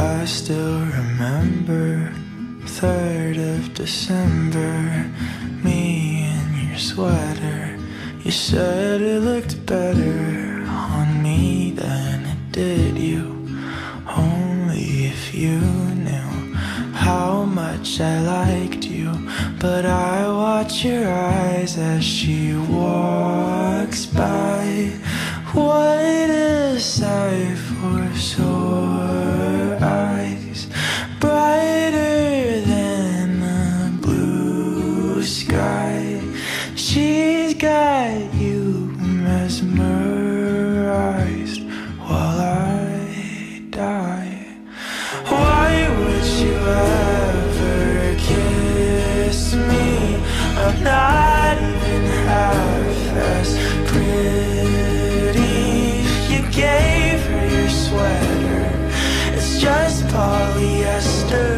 I still remember 3rd of December Me sweater. You said it looked better on me than it did you. Only if you knew how much I liked you. But I watch your eyes as she walks by. What a sight for sore mesmerized While I die Why would you ever kiss me? I'm not even half as pretty. You gave her your sweater. It's just polyester,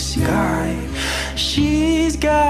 sky. She's got